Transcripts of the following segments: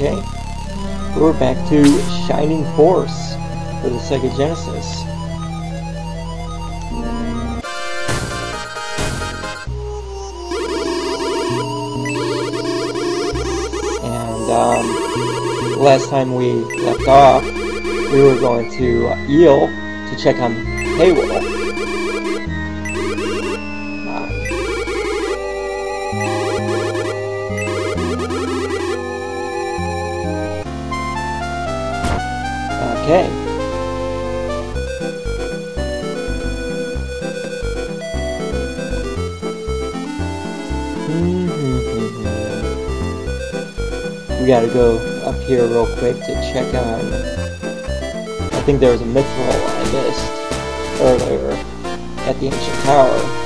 Okay. We're back to Shining Force for the Sega Genesis. And um, last time we left off, we were going to Yeel to check on Hawel. Okay. Mm-hmm. we gotta go up here real quick to check on. I think there was a mithril I missed earlier at the ancient tower.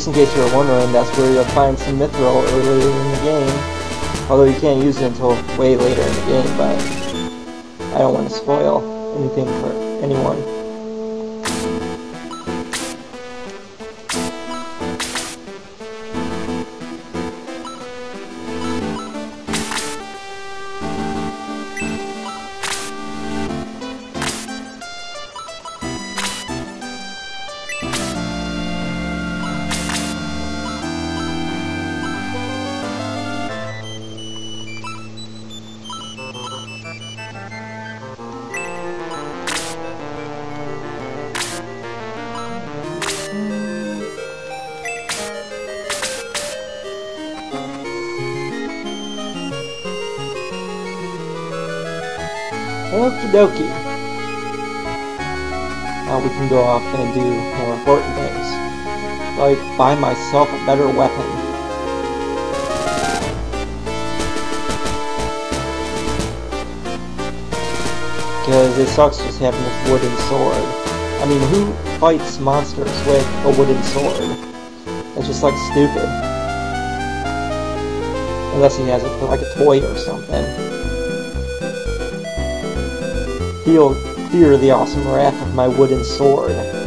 Just in case you were wondering, that's where you'll find some mithril earlier in the game. Although you can't use it until way later in the game, but I don't want to spoil anything for anyone. Okie dokie. Now we can go off and do more important things. Like buy myself a better weapon. Because it sucks just having this wooden sword. I mean, who fights monsters with a wooden sword? It's just like stupid. Unless he has it for like a toy or something. Feel fear the awesome wrath of my wooden sword.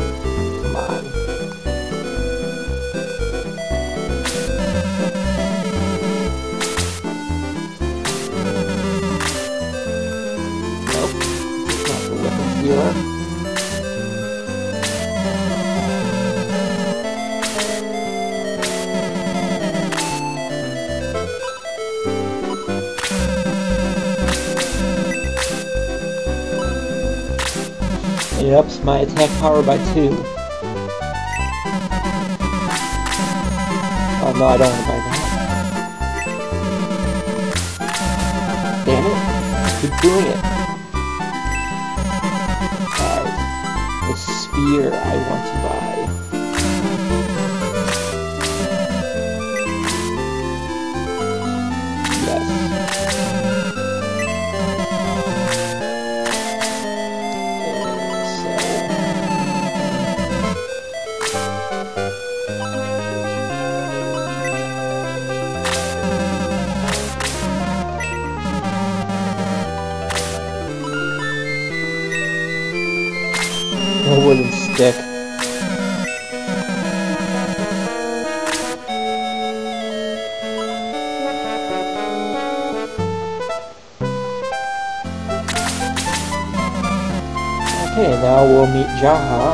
meet Jaha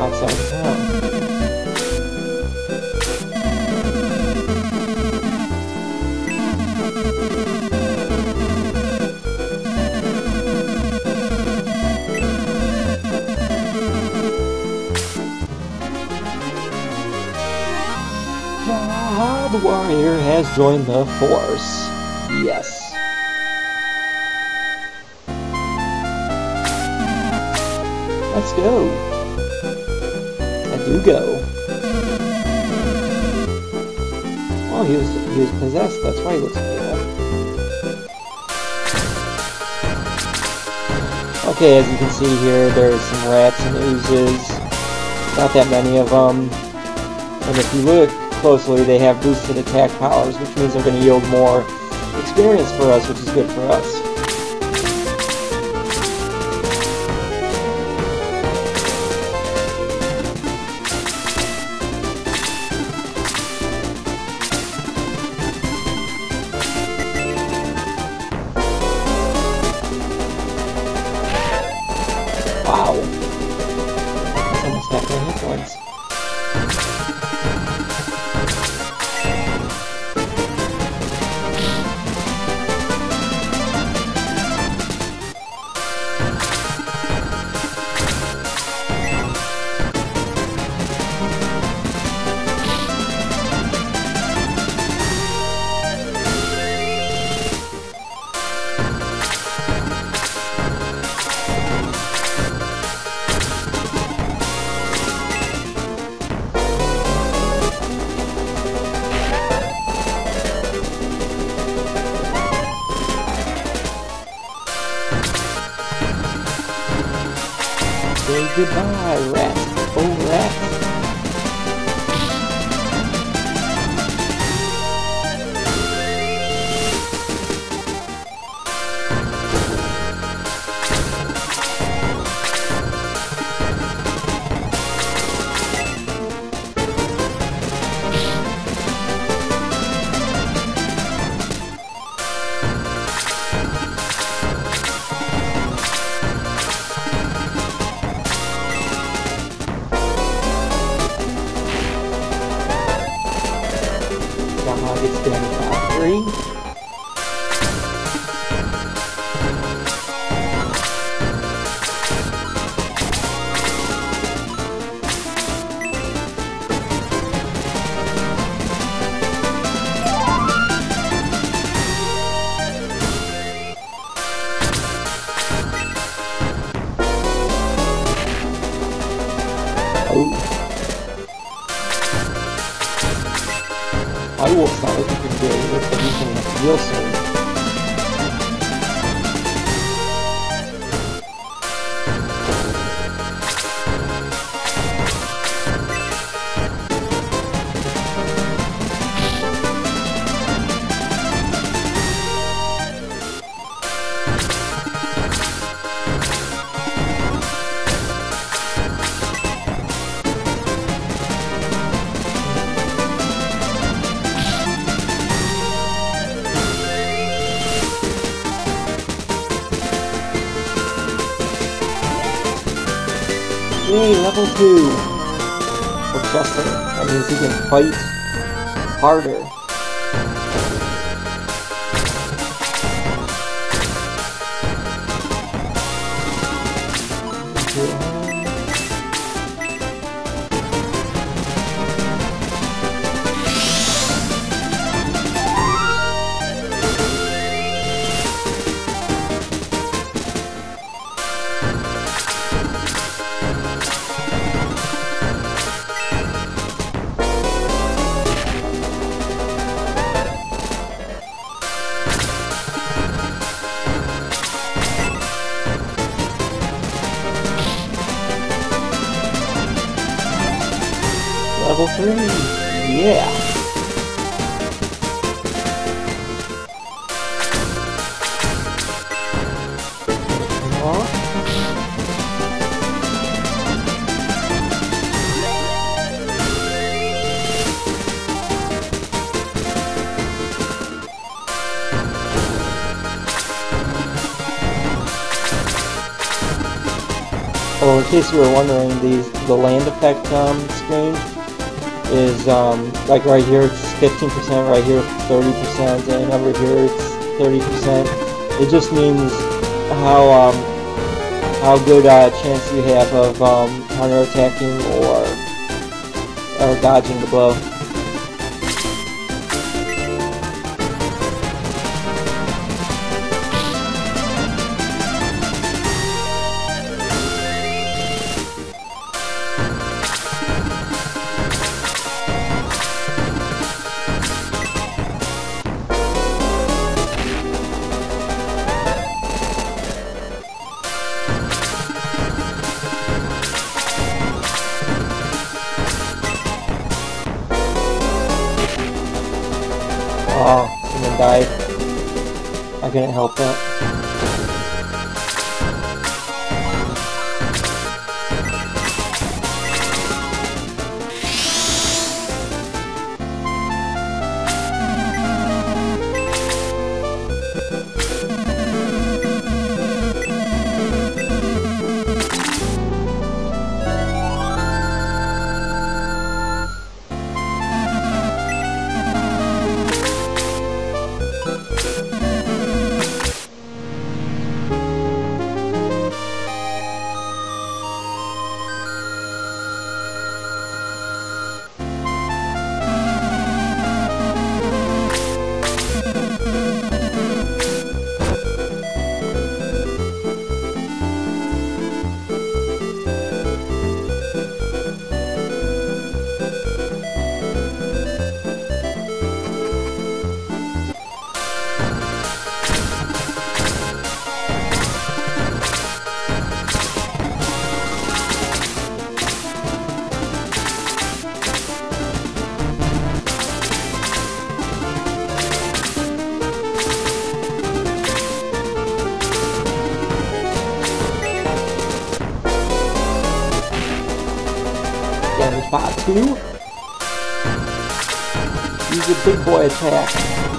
outside town. Jaha the warrior has joined the force. Yes. Let's go. I do go. Oh, he was he was possessed. That's why he looks pale. Okay, as you can see here, there's some rats and oozes. Not that many of them. And if you look closely, they have boosted attack powers, which means they're going to yield more experience for us, which is good for us. Yay, level 2! For Chester. That means he can fight harder. You were wondering, these the land effect um, screen is um, like right here it's 15%, right here 30%, and over here it's 30%. It just means how um, how good a uh, chance you have of um, counter-attacking or, or dodging the blow. 再跳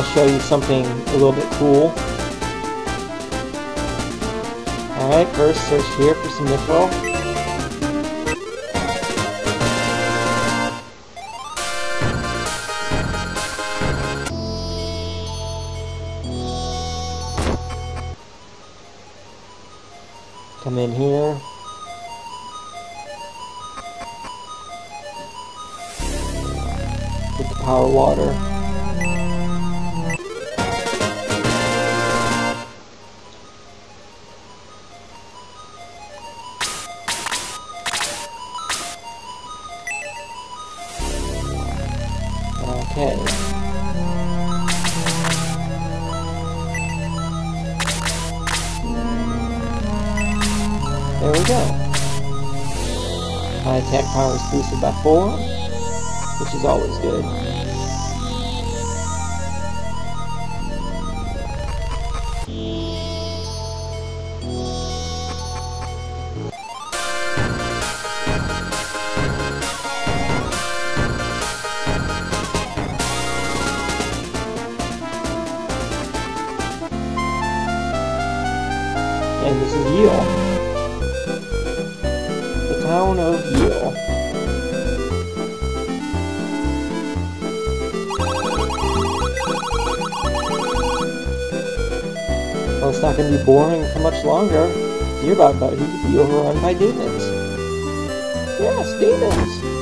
I'll show you something a little bit cool. Alright, first search here for some mithril. Boosted by 4, which is always good. Much longer. You're about to be overrun by demons. Yes, demons!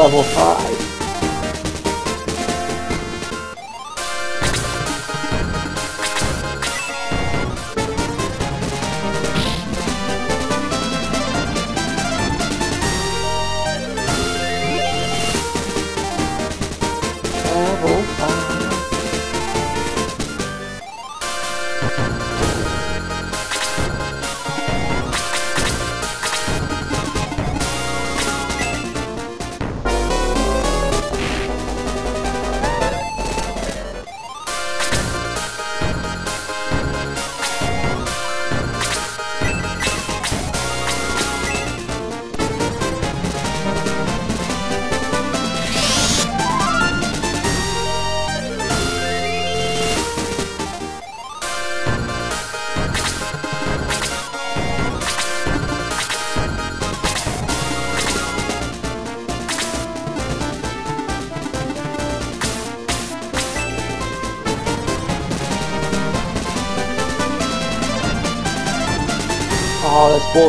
Level vou.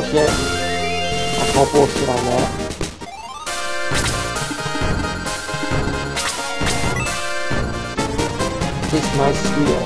bullshit. I call bullshit on that. This my skill.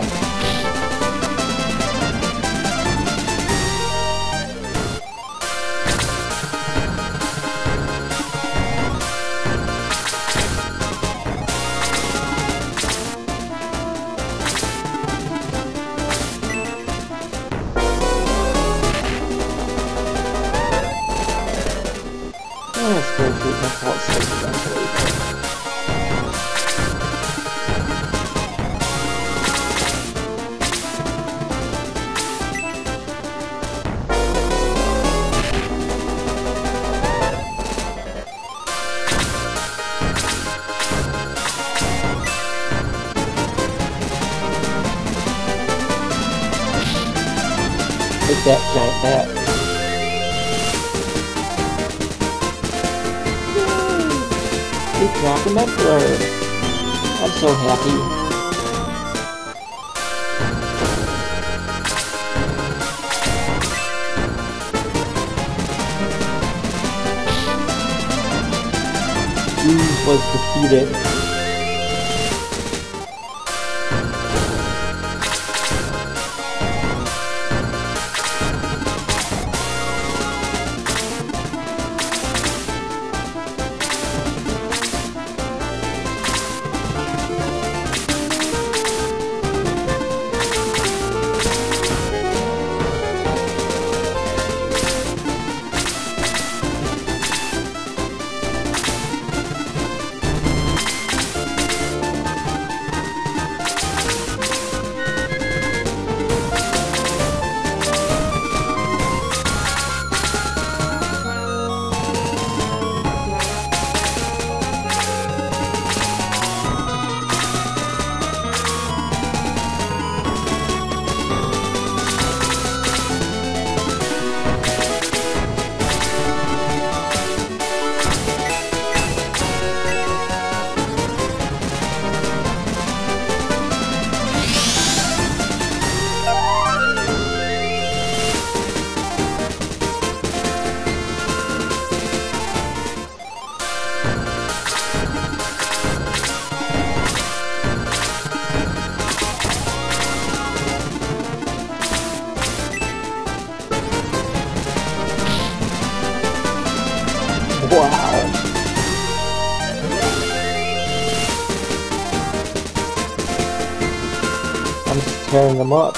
Them up.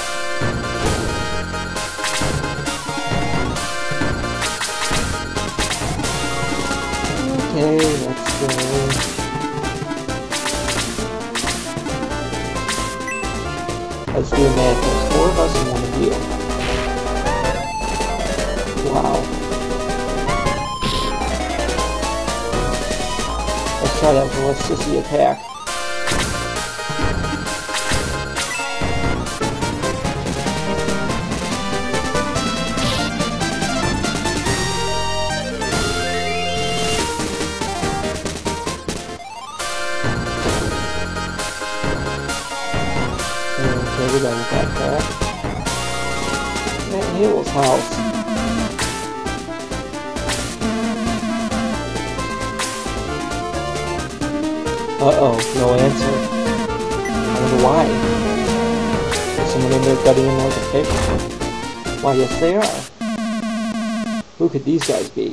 Okay, let's go. Let's do math. There's four of us and one of you. Wow. Let's try that Felicity attack. Got that. At Hale's house. Uh-oh, no answer. I wonder why. Is someone in there gutting him like a pig? Why, yes they are. Who could these guys be?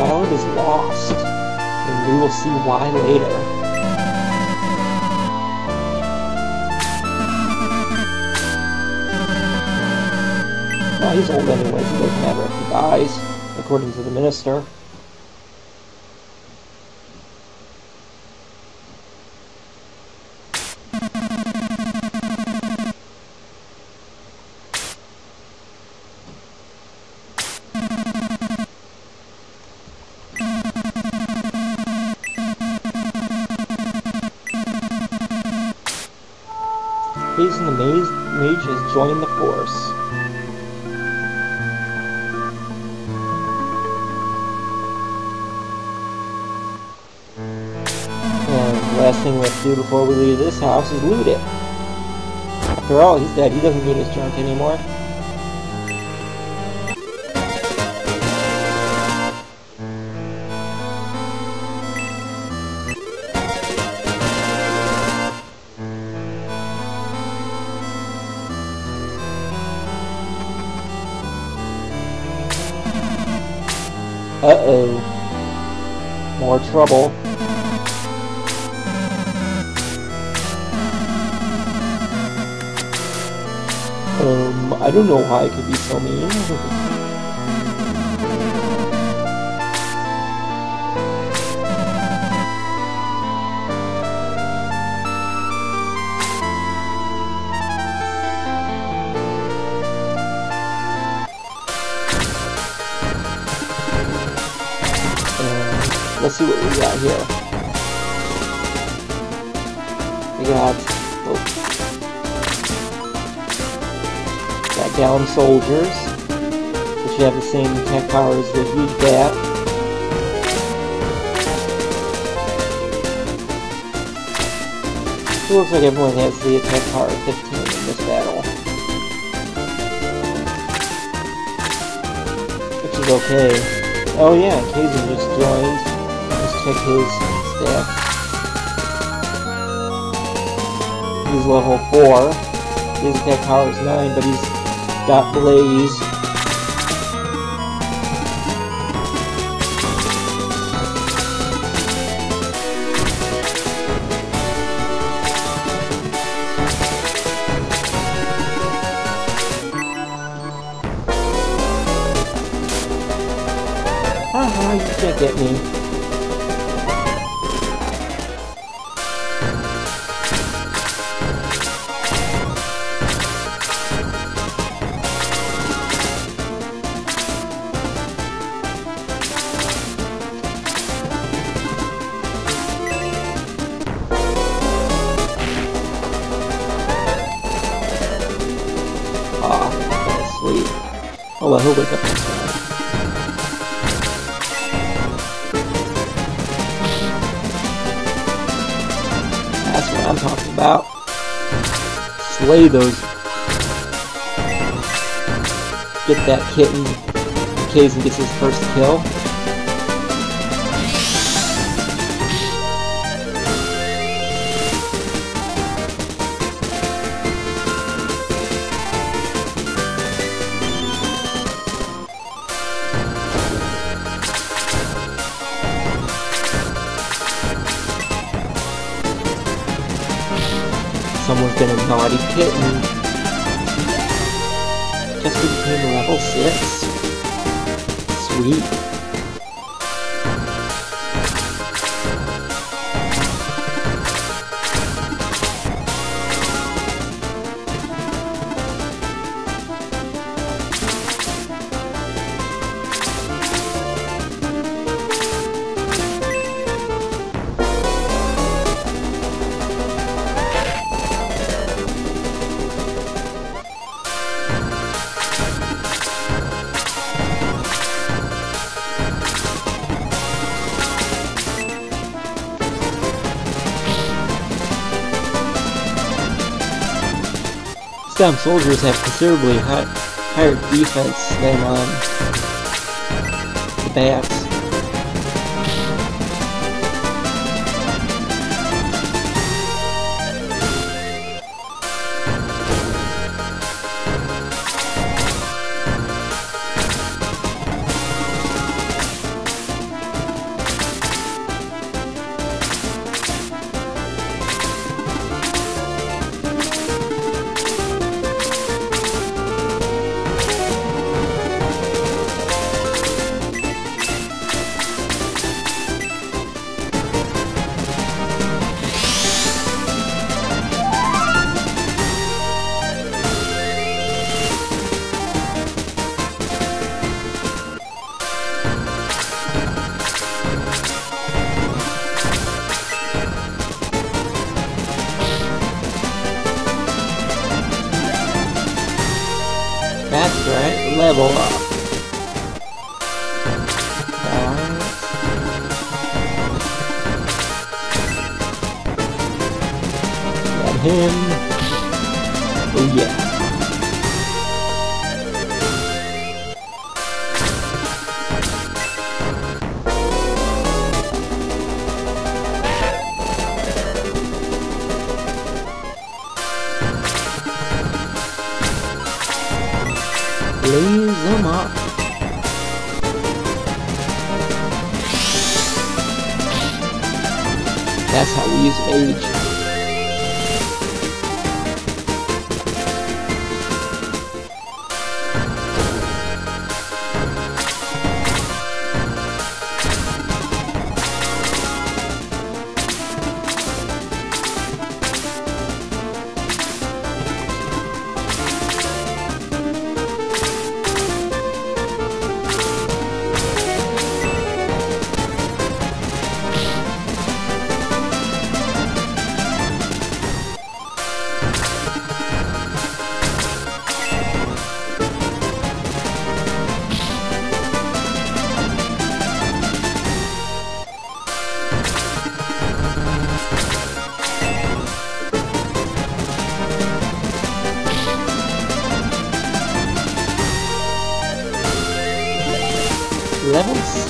Grant is lost. And we will see why later. Well, he's old anyways, he doesn't matter if he dies, according to the minister. Before we leave this house is loot it. After all, he's dead. He doesn't need his junk anymore. Uh-oh. More trouble. I don't know why I could be so mean. Uh, let's see what we got here. We got down soldiers, which have the same attack power as the huge bat. It looks like everyone has the attack power of 15 in this battle. Which is okay. Oh yeah, Kazin just joined. Let's check his stat. He's level 4. His attack power is 9, but he's got Blaze. Haha, you can't get me. Those. Get that kitten. Kazin gets his first kill. Kitten. STEM soldiers have considerably high, higher defense than um, the bats. That's right, level up. Got him.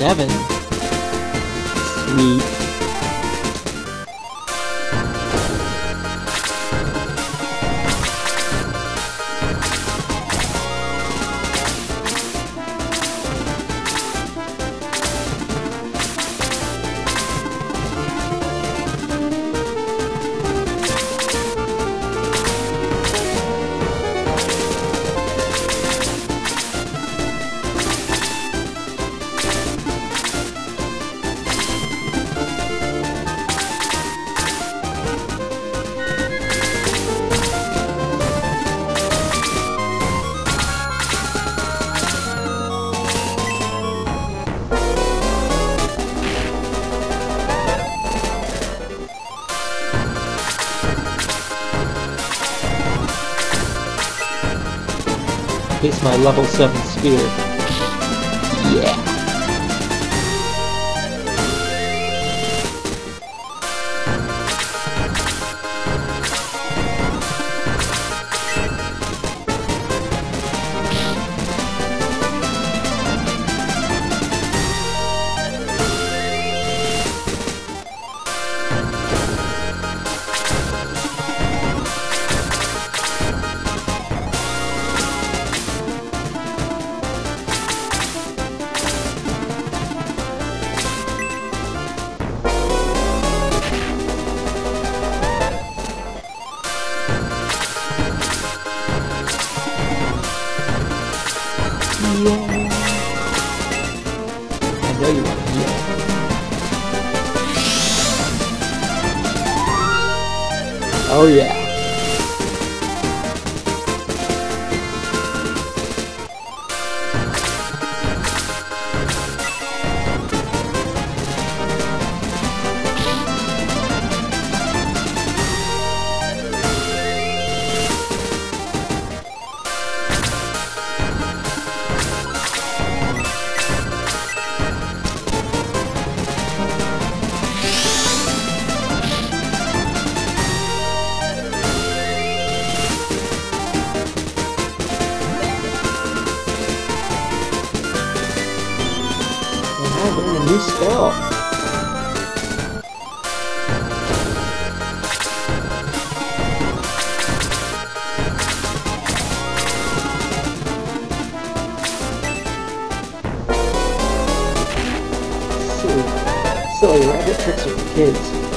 Level 7. Sweet. Level 7 spear. Tricks are for kids.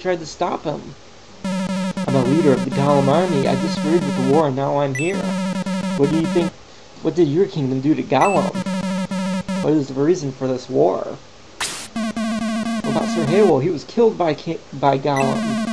Tried to stop him. I'm a leader of the Galam army. I disagreed with the war and now I'm here. What do you think? What did your kingdom do to Galam? What is the reason for this war? About Sir Hawel? He was killed by, by Galam.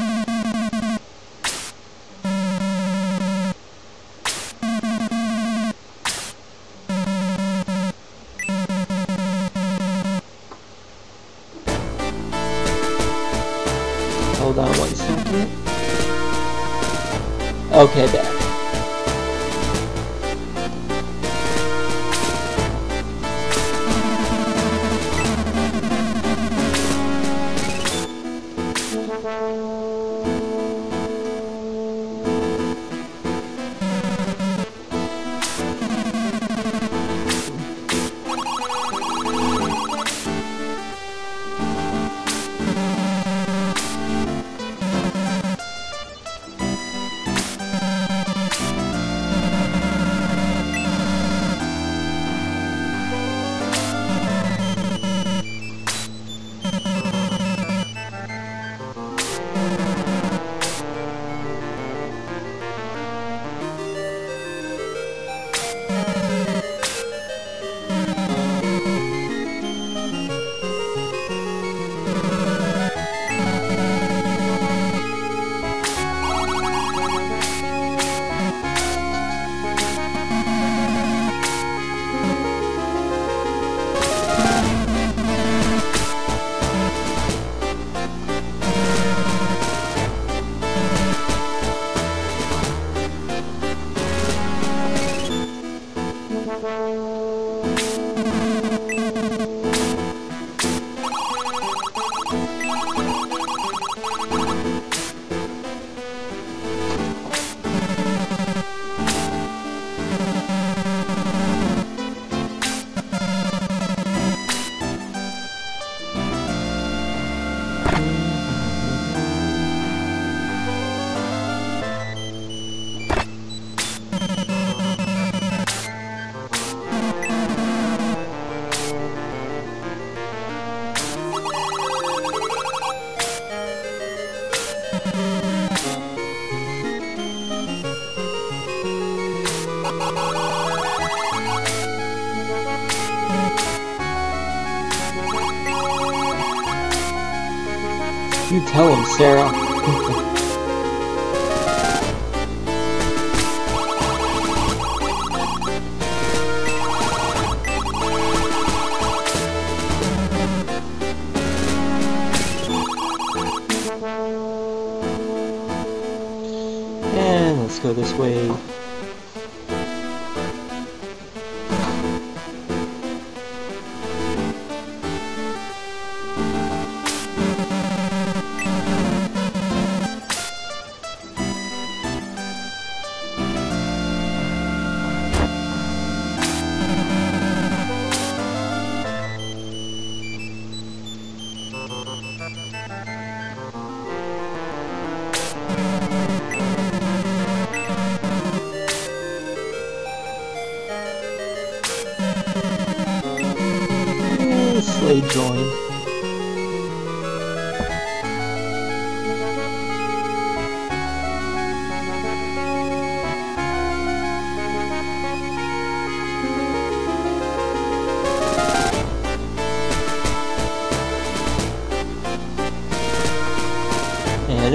Sarah.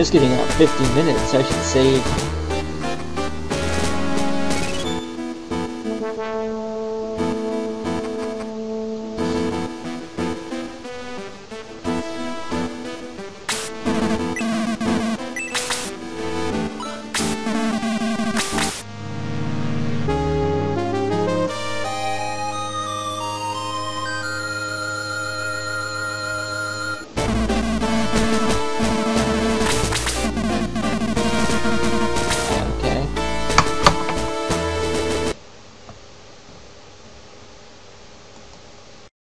Just getting out 50 minutes, I should save